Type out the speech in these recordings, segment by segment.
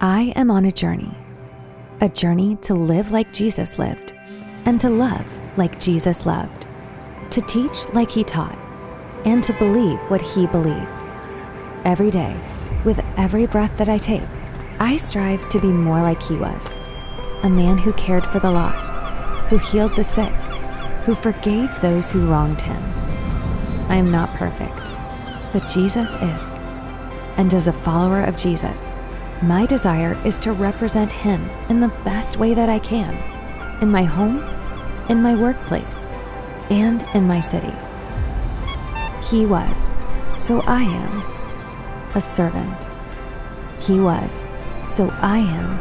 I am on a journey, a journey to live like Jesus lived, and to love like Jesus loved, to teach like he taught, and to believe what he believed. Every day, with every breath that I take, I strive to be more like he was a man who cared for the lost, who healed the sick, who forgave those who wronged him. I am not perfect, but Jesus is. And as a follower of Jesus, my desire is to represent him in the best way that I can in my home, in my workplace, and in my city. He was, so I am, a servant. He was, so I am,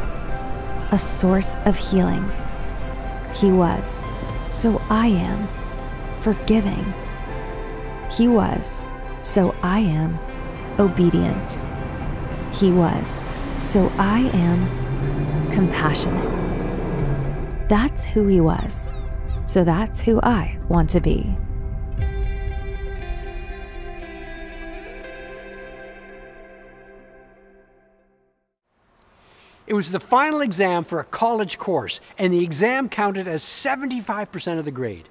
a source of healing. He was, so I am, forgiving. He was, so I am, obedient. He was, so I am, compassionate. That's who he was, so that's who I want to be. It was the final exam for a college course, and the exam counted as 75% of the grade.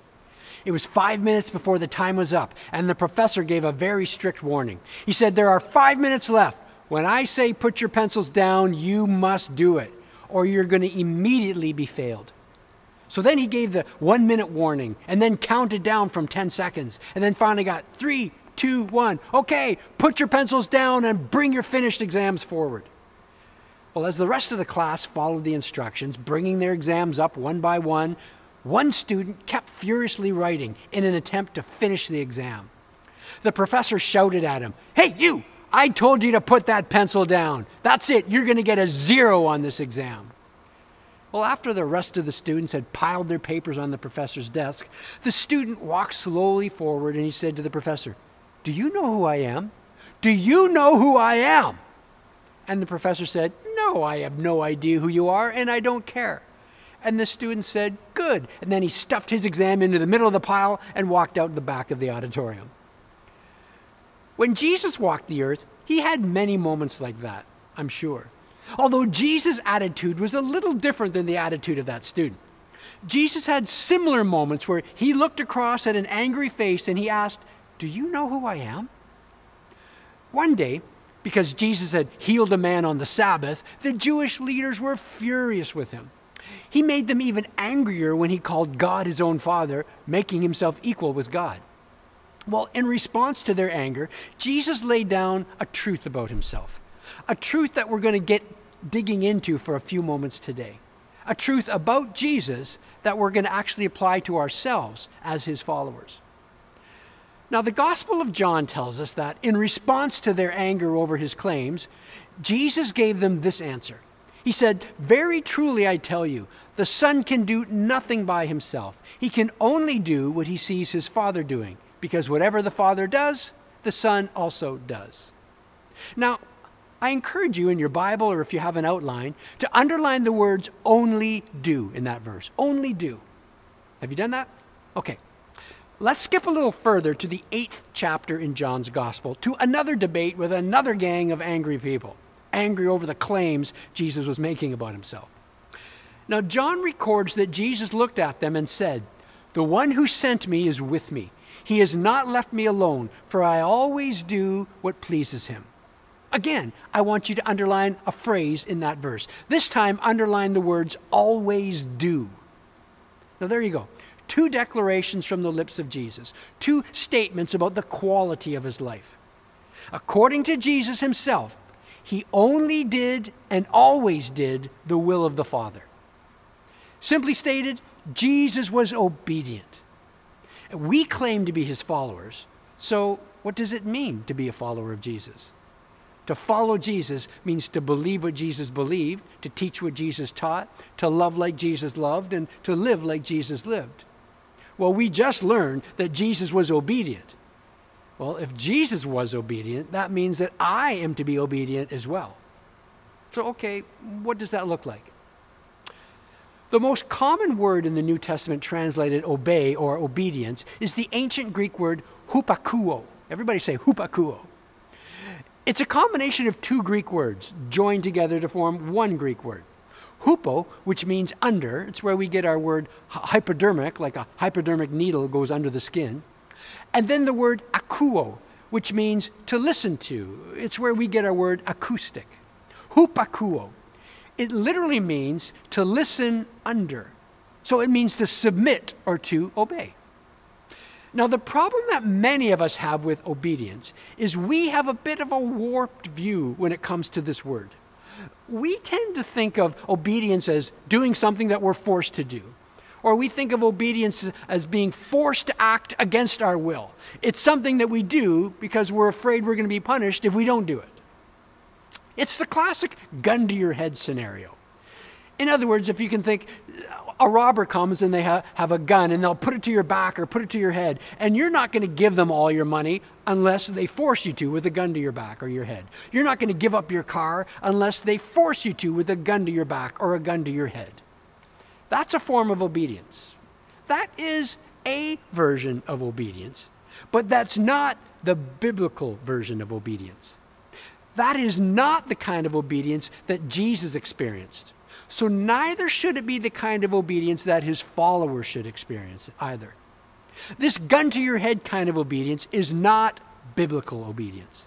It was five minutes before the time was up, and the professor gave a very strict warning. He said, There are five minutes left. When I say put your pencils down, you must do it, or you're going to immediately be failed. So then he gave the one minute warning and then counted down from 10 seconds, and then finally got three, two, one. Okay, put your pencils down and bring your finished exams forward. Well, as the rest of the class followed the instructions, bringing their exams up one by one, one student kept furiously writing in an attempt to finish the exam. The professor shouted at him, Hey, you! I told you to put that pencil down. That's it. You're going to get a zero on this exam. Well, after the rest of the students had piled their papers on the professor's desk, the student walked slowly forward and he said to the professor, Do you know who I am? Do you know who I am? And the professor said, no, I have no idea who you are, and I don't care. And the student said, Good. And then he stuffed his exam into the middle of the pile and walked out the back of the auditorium. When Jesus walked the earth, he had many moments like that, I'm sure. Although Jesus' attitude was a little different than the attitude of that student. Jesus had similar moments where he looked across at an angry face and he asked, Do you know who I am? One day, because Jesus had healed a man on the Sabbath, the Jewish leaders were furious with him. He made them even angrier when he called God his own Father, making himself equal with God. Well, in response to their anger, Jesus laid down a truth about himself, a truth that we're going to get digging into for a few moments today, a truth about Jesus that we're going to actually apply to ourselves as his followers. Now, the Gospel of John tells us that in response to their anger over his claims, Jesus gave them this answer. He said, Very truly I tell you, the Son can do nothing by himself. He can only do what he sees his Father doing, because whatever the Father does, the Son also does. Now, I encourage you in your Bible or if you have an outline to underline the words only do in that verse. Only do. Have you done that? Okay. Let's skip a little further to the eighth chapter in John's Gospel to another debate with another gang of angry people, angry over the claims Jesus was making about himself. Now, John records that Jesus looked at them and said, The one who sent me is with me. He has not left me alone, for I always do what pleases him. Again, I want you to underline a phrase in that verse. This time, underline the words always do. Now, there you go two declarations from the lips of Jesus, two statements about the quality of his life. According to Jesus himself, he only did and always did the will of the Father. Simply stated, Jesus was obedient. We claim to be his followers, so what does it mean to be a follower of Jesus? To follow Jesus means to believe what Jesus believed, to teach what Jesus taught, to love like Jesus loved, and to live like Jesus lived. Well, we just learned that Jesus was obedient. Well, if Jesus was obedient, that means that I am to be obedient as well. So, okay, what does that look like? The most common word in the New Testament translated obey or obedience is the ancient Greek word hupakuo. Everybody say hupakuo. It's a combination of two Greek words joined together to form one Greek word. Hupo, which means under, it's where we get our word hypodermic, like a hypodermic needle goes under the skin. And then the word akuo, which means to listen to. It's where we get our word acoustic. Hupakuo. It literally means to listen under. So it means to submit or to obey. Now, the problem that many of us have with obedience is we have a bit of a warped view when it comes to this word. We tend to think of obedience as doing something that we're forced to do. Or we think of obedience as being forced to act against our will. It's something that we do because we're afraid we're going to be punished if we don't do it. It's the classic gun to your head scenario. In other words, if you can think, a robber comes and they ha- have a gun and they'll put it to your back or put it to your head, and you're not going to give them all your money unless they force you to with a gun to your back or your head. You're not going to give up your car unless they force you to with a gun to your back or a gun to your head. That's a form of obedience. That is a version of obedience, but that's not the biblical version of obedience. That is not the kind of obedience that Jesus experienced. So neither should it be the kind of obedience that his followers should experience either. This gun to your head kind of obedience is not biblical obedience.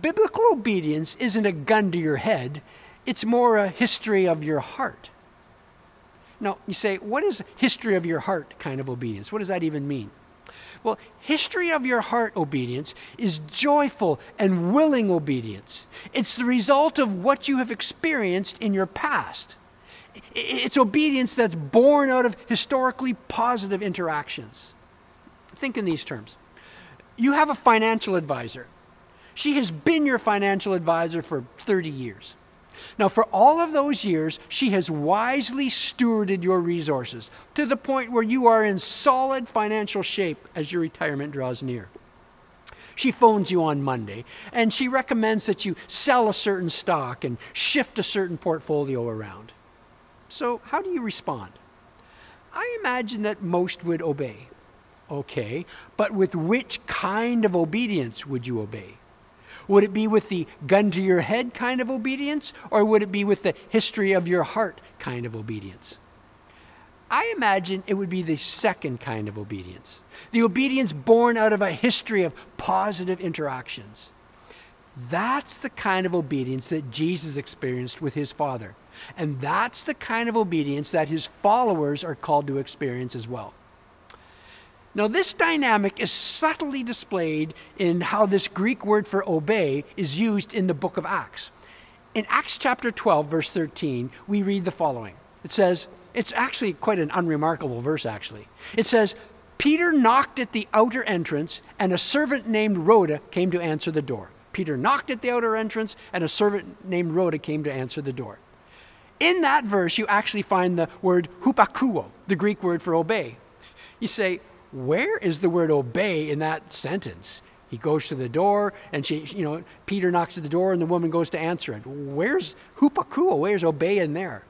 Biblical obedience isn't a gun to your head, it's more a history of your heart. Now, you say, what is history of your heart kind of obedience? What does that even mean? Well, history of your heart obedience is joyful and willing obedience. It's the result of what you have experienced in your past. It's obedience that's born out of historically positive interactions. Think in these terms. You have a financial advisor. She has been your financial advisor for 30 years. Now, for all of those years, she has wisely stewarded your resources to the point where you are in solid financial shape as your retirement draws near. She phones you on Monday and she recommends that you sell a certain stock and shift a certain portfolio around. So, how do you respond? I imagine that most would obey. Okay, but with which kind of obedience would you obey? Would it be with the gun to your head kind of obedience, or would it be with the history of your heart kind of obedience? I imagine it would be the second kind of obedience, the obedience born out of a history of positive interactions. That's the kind of obedience that Jesus experienced with his Father. And that's the kind of obedience that his followers are called to experience as well. Now, this dynamic is subtly displayed in how this Greek word for obey is used in the book of Acts. In Acts chapter 12, verse 13, we read the following It says, it's actually quite an unremarkable verse, actually. It says, Peter knocked at the outer entrance, and a servant named Rhoda came to answer the door. Peter knocked at the outer entrance, and a servant named Rhoda came to answer the door. In that verse, you actually find the word hupakuo, the Greek word for obey. You say, where is the word obey in that sentence? He goes to the door, and she, you know, Peter knocks at the door, and the woman goes to answer it. Where's hupakuo? Where's obey in there?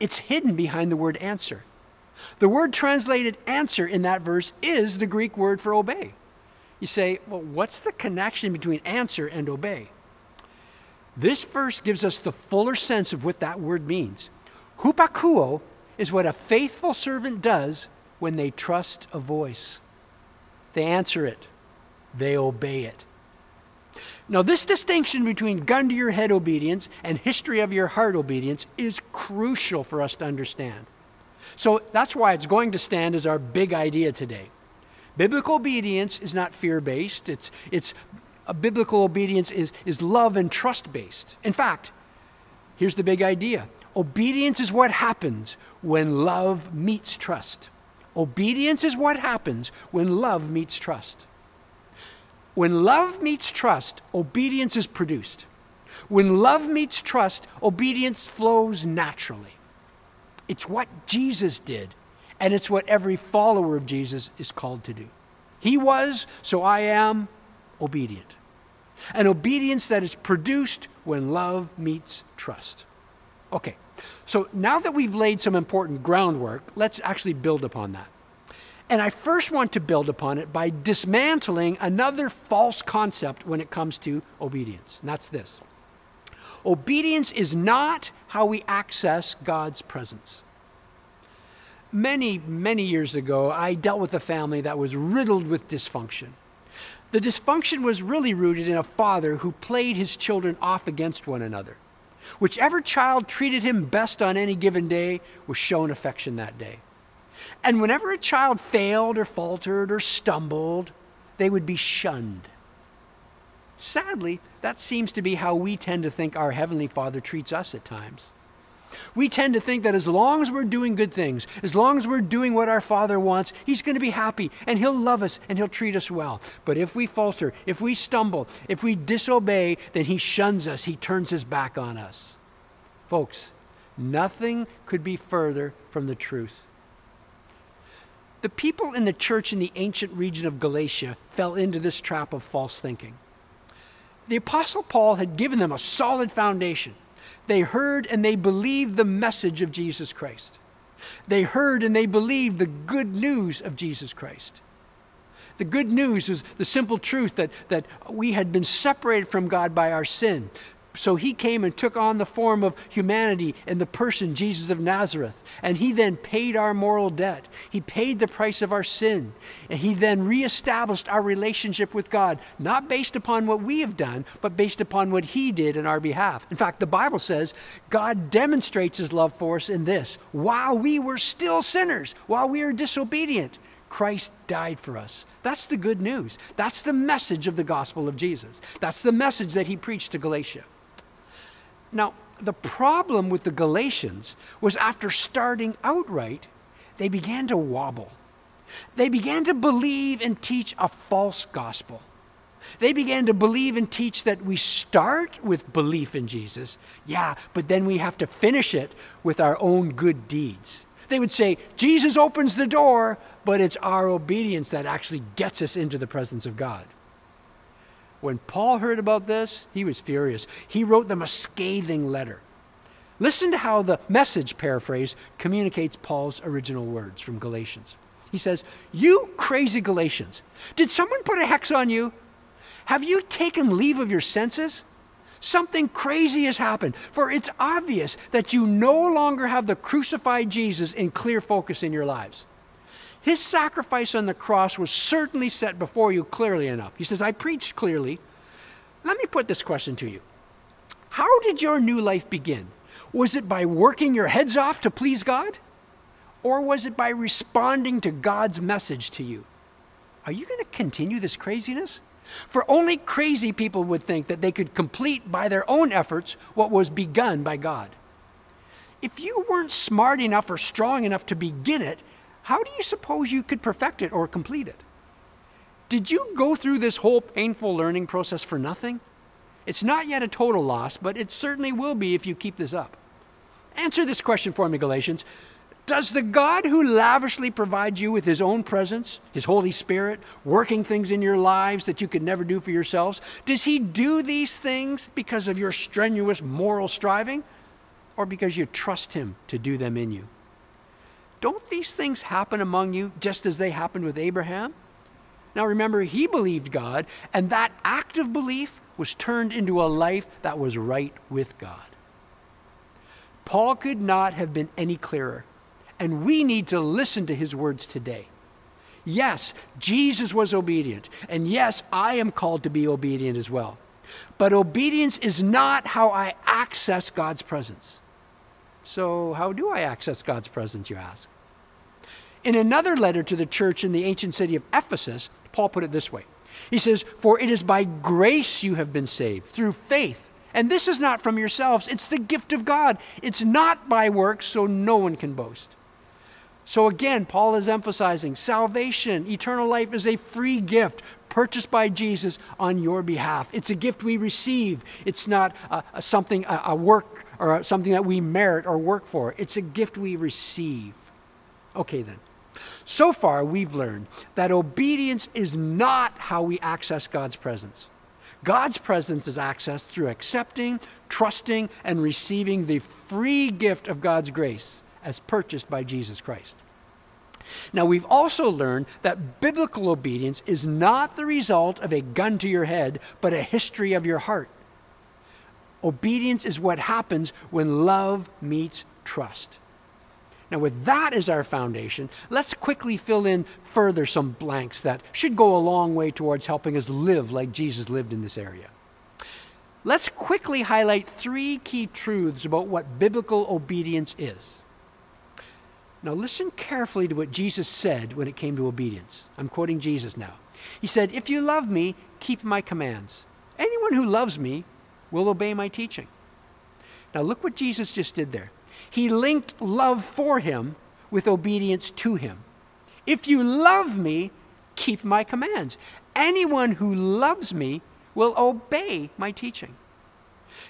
It's hidden behind the word answer. The word translated answer in that verse is the Greek word for obey. You say, well, what's the connection between answer and obey? This verse gives us the fuller sense of what that word means. Hupakuo is what a faithful servant does when they trust a voice. They answer it, they obey it. Now, this distinction between gun to your head obedience and history of your heart obedience is crucial for us to understand. So that's why it's going to stand as our big idea today. Biblical obedience is not fear based, it's, it's a biblical obedience is, is love and trust based. In fact, here's the big idea obedience is what happens when love meets trust. Obedience is what happens when love meets trust. When love meets trust, obedience is produced. When love meets trust, obedience flows naturally. It's what Jesus did, and it's what every follower of Jesus is called to do. He was, so I am, obedient. An obedience that is produced when love meets trust. Okay, so now that we've laid some important groundwork, let's actually build upon that. And I first want to build upon it by dismantling another false concept when it comes to obedience. And that's this obedience is not how we access God's presence. Many, many years ago, I dealt with a family that was riddled with dysfunction. The dysfunction was really rooted in a father who played his children off against one another. Whichever child treated him best on any given day was shown affection that day. And whenever a child failed or faltered or stumbled, they would be shunned. Sadly, that seems to be how we tend to think our Heavenly Father treats us at times. We tend to think that as long as we're doing good things, as long as we're doing what our Father wants, He's going to be happy and He'll love us and He'll treat us well. But if we falter, if we stumble, if we disobey, then He shuns us, He turns His back on us. Folks, nothing could be further from the truth. The people in the church in the ancient region of Galatia fell into this trap of false thinking. The Apostle Paul had given them a solid foundation. They heard and they believed the message of Jesus Christ. They heard and they believed the good news of Jesus Christ. The good news is the simple truth that, that we had been separated from God by our sin, so he came and took on the form of humanity in the person, Jesus of Nazareth. And he then paid our moral debt. He paid the price of our sin. And he then reestablished our relationship with God, not based upon what we have done, but based upon what he did in our behalf. In fact, the Bible says God demonstrates his love for us in this while we were still sinners, while we were disobedient. Christ died for us. That's the good news. That's the message of the gospel of Jesus. That's the message that he preached to Galatia. Now, the problem with the Galatians was after starting outright, they began to wobble. They began to believe and teach a false gospel. They began to believe and teach that we start with belief in Jesus, yeah, but then we have to finish it with our own good deeds. They would say, Jesus opens the door, but it's our obedience that actually gets us into the presence of God. When Paul heard about this, he was furious. He wrote them a scathing letter. Listen to how the message paraphrase communicates Paul's original words from Galatians. He says, You crazy Galatians, did someone put a hex on you? Have you taken leave of your senses? Something crazy has happened, for it's obvious that you no longer have the crucified Jesus in clear focus in your lives. His sacrifice on the cross was certainly set before you clearly enough. He says, I preached clearly. Let me put this question to you How did your new life begin? Was it by working your heads off to please God? Or was it by responding to God's message to you? Are you going to continue this craziness? For only crazy people would think that they could complete by their own efforts what was begun by God. If you weren't smart enough or strong enough to begin it, how do you suppose you could perfect it or complete it? Did you go through this whole painful learning process for nothing? It's not yet a total loss, but it certainly will be if you keep this up. Answer this question for me, Galatians. Does the God who lavishly provides you with his own presence, his Holy Spirit, working things in your lives that you could never do for yourselves, does he do these things because of your strenuous moral striving or because you trust him to do them in you? Don't these things happen among you just as they happened with Abraham? Now remember, he believed God, and that act of belief was turned into a life that was right with God. Paul could not have been any clearer, and we need to listen to his words today. Yes, Jesus was obedient, and yes, I am called to be obedient as well. But obedience is not how I access God's presence. So, how do I access God's presence, you ask? In another letter to the church in the ancient city of Ephesus, Paul put it this way He says, For it is by grace you have been saved, through faith. And this is not from yourselves, it's the gift of God. It's not by works, so no one can boast. So again, Paul is emphasizing salvation, eternal life is a free gift purchased by Jesus on your behalf. It's a gift we receive. It's not a, a something, a, a work or something that we merit or work for. It's a gift we receive. Okay, then. So far, we've learned that obedience is not how we access God's presence. God's presence is accessed through accepting, trusting, and receiving the free gift of God's grace as purchased by Jesus Christ. Now, we've also learned that biblical obedience is not the result of a gun to your head, but a history of your heart. Obedience is what happens when love meets trust. Now, with that as our foundation, let's quickly fill in further some blanks that should go a long way towards helping us live like Jesus lived in this area. Let's quickly highlight three key truths about what biblical obedience is. Now, listen carefully to what Jesus said when it came to obedience. I'm quoting Jesus now. He said, If you love me, keep my commands. Anyone who loves me will obey my teaching. Now, look what Jesus just did there. He linked love for him with obedience to him. If you love me, keep my commands. Anyone who loves me will obey my teaching.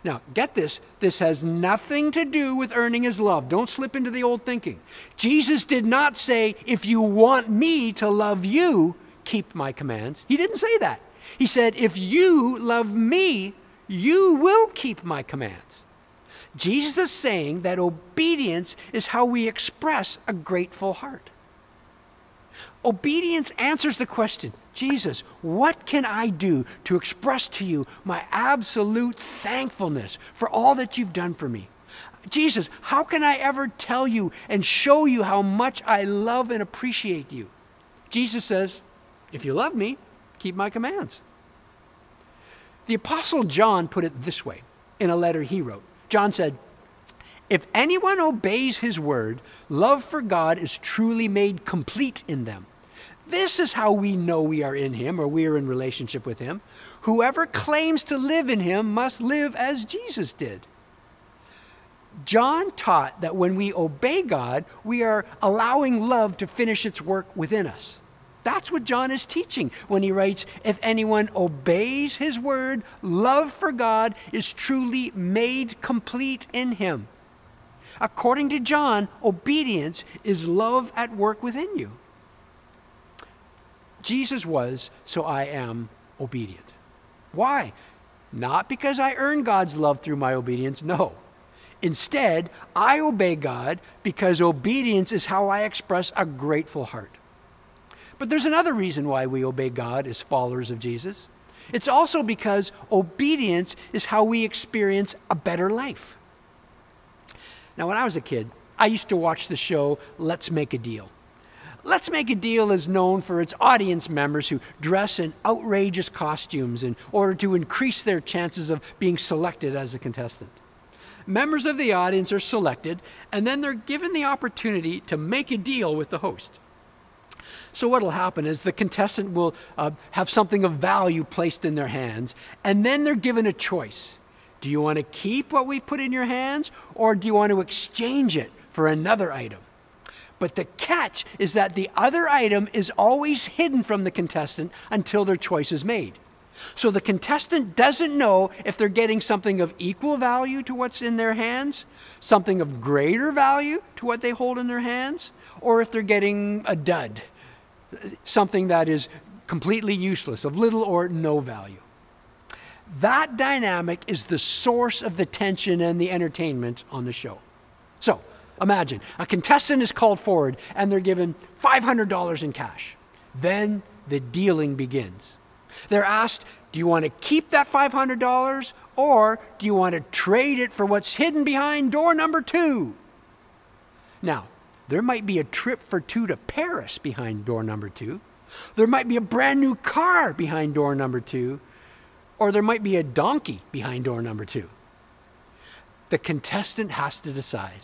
Now, get this this has nothing to do with earning his love. Don't slip into the old thinking. Jesus did not say, If you want me to love you, keep my commands. He didn't say that. He said, If you love me, you will keep my commands. Jesus is saying that obedience is how we express a grateful heart. Obedience answers the question Jesus, what can I do to express to you my absolute thankfulness for all that you've done for me? Jesus, how can I ever tell you and show you how much I love and appreciate you? Jesus says, If you love me, keep my commands. The Apostle John put it this way in a letter he wrote John said, If anyone obeys his word, love for God is truly made complete in them. This is how we know we are in him or we are in relationship with him. Whoever claims to live in him must live as Jesus did. John taught that when we obey God, we are allowing love to finish its work within us. That's what John is teaching when he writes, If anyone obeys his word, love for God is truly made complete in him. According to John, obedience is love at work within you. Jesus was, so I am obedient. Why? Not because I earn God's love through my obedience, no. Instead, I obey God because obedience is how I express a grateful heart. But there's another reason why we obey God as followers of Jesus. It's also because obedience is how we experience a better life. Now, when I was a kid, I used to watch the show Let's Make a Deal. Let's Make a Deal is known for its audience members who dress in outrageous costumes in order to increase their chances of being selected as a contestant. Members of the audience are selected, and then they're given the opportunity to make a deal with the host. So, what will happen is the contestant will uh, have something of value placed in their hands, and then they're given a choice. Do you want to keep what we put in your hands, or do you want to exchange it for another item? But the catch is that the other item is always hidden from the contestant until their choice is made. So the contestant doesn't know if they're getting something of equal value to what's in their hands, something of greater value to what they hold in their hands, or if they're getting a dud, something that is completely useless, of little or no value. That dynamic is the source of the tension and the entertainment on the show. So, imagine a contestant is called forward and they're given $500 in cash. Then the dealing begins. They're asked, Do you want to keep that $500 or do you want to trade it for what's hidden behind door number two? Now, there might be a trip for two to Paris behind door number two. There might be a brand new car behind door number two. Or there might be a donkey behind door number two. The contestant has to decide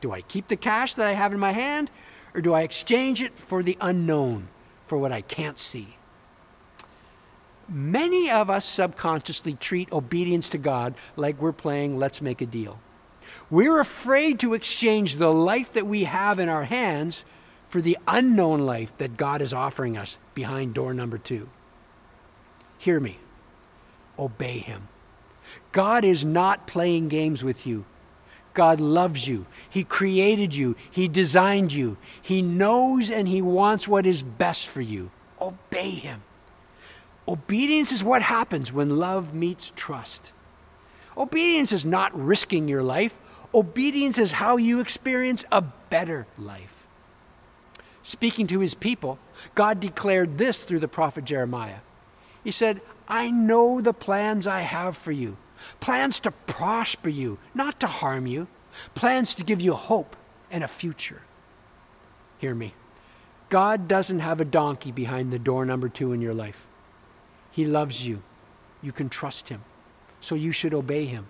do I keep the cash that I have in my hand, or do I exchange it for the unknown, for what I can't see? Many of us subconsciously treat obedience to God like we're playing Let's Make a Deal. We're afraid to exchange the life that we have in our hands for the unknown life that God is offering us behind door number two. Hear me. Obey Him. God is not playing games with you. God loves you. He created you. He designed you. He knows and He wants what is best for you. Obey Him. Obedience is what happens when love meets trust. Obedience is not risking your life. Obedience is how you experience a better life. speaking to his people, God declared this through the prophet Jeremiah. He said, I know the plans I have for you plans to prosper you, not to harm you, plans to give you hope and a future. Hear me. God doesn't have a donkey behind the door number two in your life. He loves you. You can trust him. So you should obey him.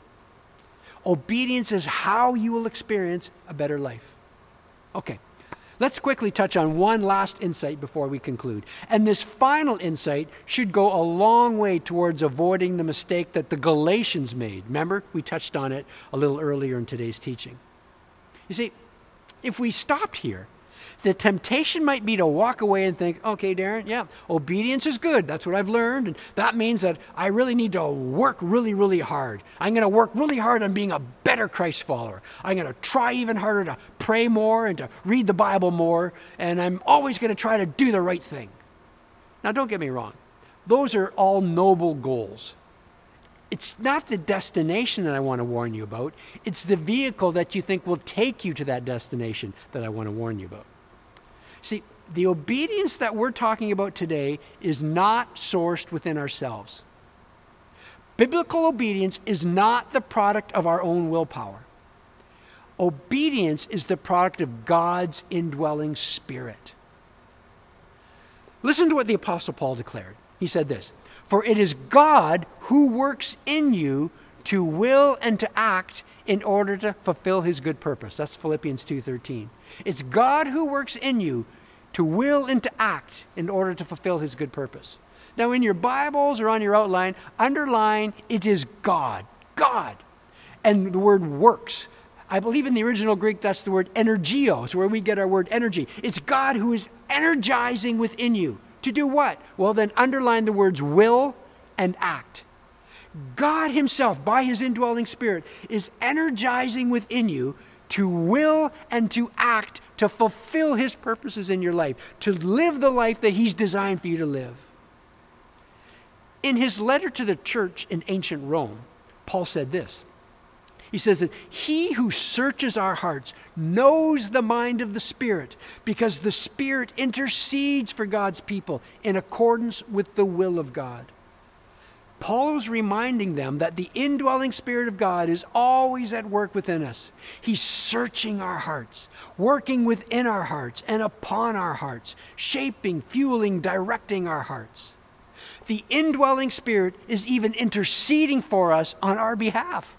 Obedience is how you will experience a better life. Okay, let's quickly touch on one last insight before we conclude. And this final insight should go a long way towards avoiding the mistake that the Galatians made. Remember, we touched on it a little earlier in today's teaching. You see, if we stopped here, the temptation might be to walk away and think, okay, Darin, yeah, obedience is good. That's what I've learned. And that means that I really need to work really, really hard. I'm going to work really hard on being a better Christ follower. I'm going to try even harder to pray more and to read the Bible more. And I'm always going to try to do the right thing. Now, don't get me wrong, those are all noble goals. It's not the destination that I want to warn you about. It's the vehicle that you think will take you to that destination that I want to warn you about. See, the obedience that we're talking about today is not sourced within ourselves. Biblical obedience is not the product of our own willpower. Obedience is the product of God's indwelling spirit. Listen to what the Apostle Paul declared. He said this For it is God who works in you to will and to act in order to fulfill his good purpose. That's Philippians 2:13. It's God who works in you to will and to act in order to fulfill his good purpose. Now in your Bibles or on your outline, underline it is God. God. And the word works. I believe in the original Greek that's the word energio. It's where we get our word energy. It's God who is energizing within you. To do what? Well, then underline the words will and act. God Himself, by His indwelling Spirit, is energizing within you to will and to act to fulfill His purposes in your life, to live the life that He's designed for you to live. In his letter to the church in ancient Rome, Paul said this. He says that he who searches our hearts knows the mind of the Spirit because the Spirit intercedes for God's people in accordance with the will of God. Paul is reminding them that the indwelling Spirit of God is always at work within us. He's searching our hearts, working within our hearts and upon our hearts, shaping, fueling, directing our hearts. The indwelling Spirit is even interceding for us on our behalf.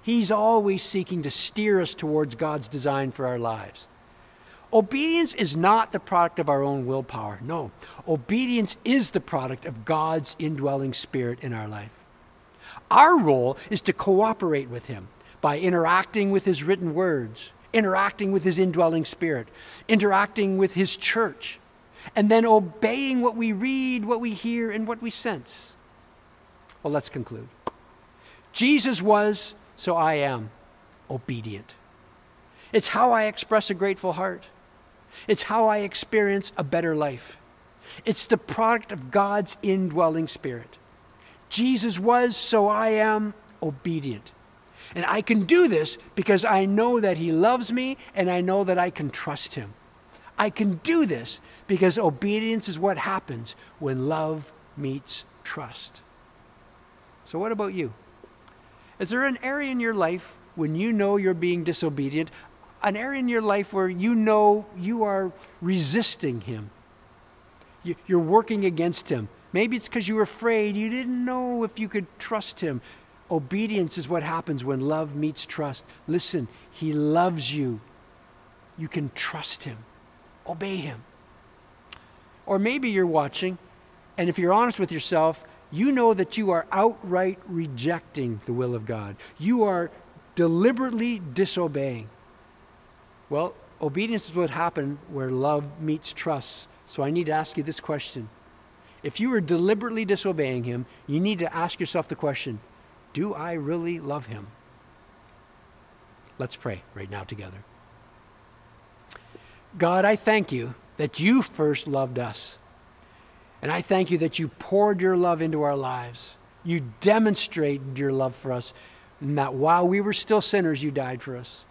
He's always seeking to steer us towards God's design for our lives. Obedience is not the product of our own willpower. No. Obedience is the product of God's indwelling spirit in our life. Our role is to cooperate with Him by interacting with His written words, interacting with His indwelling spirit, interacting with His church, and then obeying what we read, what we hear, and what we sense. Well, let's conclude. Jesus was, so I am, obedient. It's how I express a grateful heart. It's how I experience a better life. It's the product of God's indwelling spirit. Jesus was, so I am obedient. And I can do this because I know that He loves me and I know that I can trust Him. I can do this because obedience is what happens when love meets trust. So, what about you? Is there an area in your life when you know you're being disobedient? An area in your life where you know you are resisting Him. You're working against Him. Maybe it's because you were afraid. You didn't know if you could trust Him. Obedience is what happens when love meets trust. Listen, He loves you. You can trust Him. Obey Him. Or maybe you're watching, and if you're honest with yourself, you know that you are outright rejecting the will of God. You are deliberately disobeying. Well, obedience is what happened where love meets trust. So I need to ask you this question. If you are deliberately disobeying him, you need to ask yourself the question Do I really love him? Let's pray right now together. God, I thank you that you first loved us. And I thank you that you poured your love into our lives. You demonstrated your love for us, and that while we were still sinners, you died for us.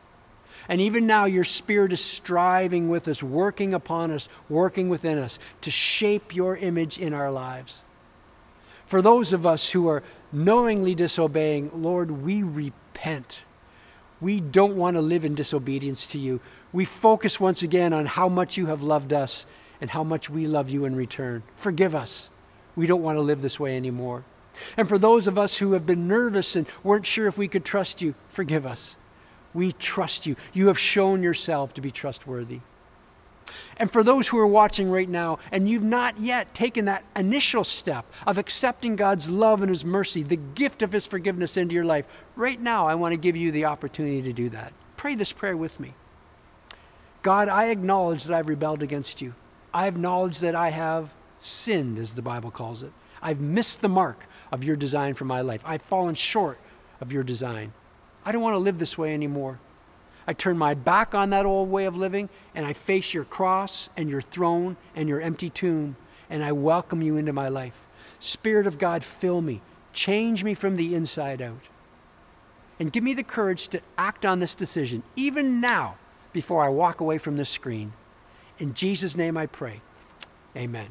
And even now, your Spirit is striving with us, working upon us, working within us to shape your image in our lives. For those of us who are knowingly disobeying, Lord, we repent. We don't want to live in disobedience to you. We focus once again on how much you have loved us and how much we love you in return. Forgive us. We don't want to live this way anymore. And for those of us who have been nervous and weren't sure if we could trust you, forgive us. We trust you. You have shown yourself to be trustworthy. And for those who are watching right now and you've not yet taken that initial step of accepting God's love and His mercy, the gift of His forgiveness into your life, right now I want to give you the opportunity to do that. Pray this prayer with me. God, I acknowledge that I've rebelled against you. I acknowledge that I have sinned, as the Bible calls it. I've missed the mark of your design for my life. I've fallen short of your design. I don't want to live this way anymore. I turn my back on that old way of living and I face your cross and your throne and your empty tomb and I welcome you into my life. Spirit of God, fill me. Change me from the inside out. And give me the courage to act on this decision, even now, before I walk away from this screen. In Jesus' name I pray. Amen.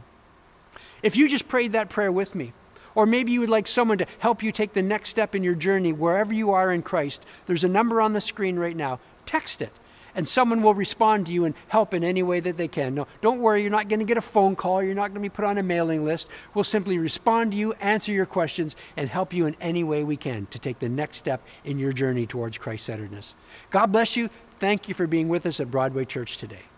If you just prayed that prayer with me, or maybe you would like someone to help you take the next step in your journey wherever you are in Christ, there's a number on the screen right now. Text it, and someone will respond to you and help in any way that they can. No, don't worry, you're not going to get a phone call, you're not going to be put on a mailing list. We'll simply respond to you, answer your questions, and help you in any way we can to take the next step in your journey towards Christ centeredness. God bless you. Thank you for being with us at Broadway Church today.